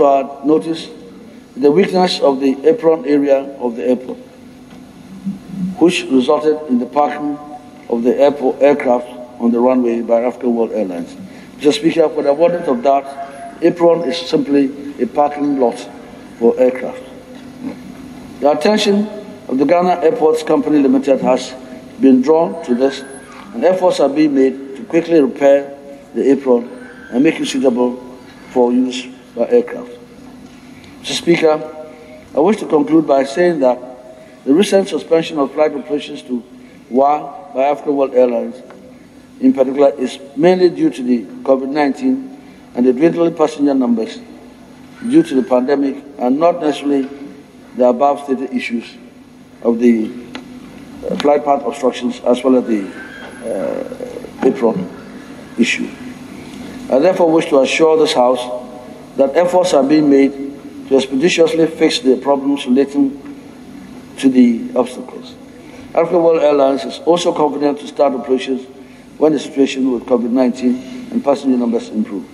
to our notice the weakness of the apron area of the airport, which resulted in the parking of the airport aircraft on the runway by African World Airlines. Mr. Speaker, for the avoidance of that, apron is simply a parking lot for aircraft. The attention of the Ghana Airports Company Limited has been drawn to this, and efforts are being made to quickly repair the apron and make it suitable for use by aircraft. Mr. Speaker, I wish to conclude by saying that the recent suspension of flight operations to WA by African World Airlines, in particular, is mainly due to the COVID 19 and the dwindling passenger numbers due to the pandemic, and not necessarily the above stated issues of the uh, flight path obstructions as well as the uh, apron issue. I therefore wish to assure this House that efforts are being made to expeditiously fix the problems relating to the obstacles. African World Airlines is also confident to start operations when the situation with COVID 19 and passenger numbers improve.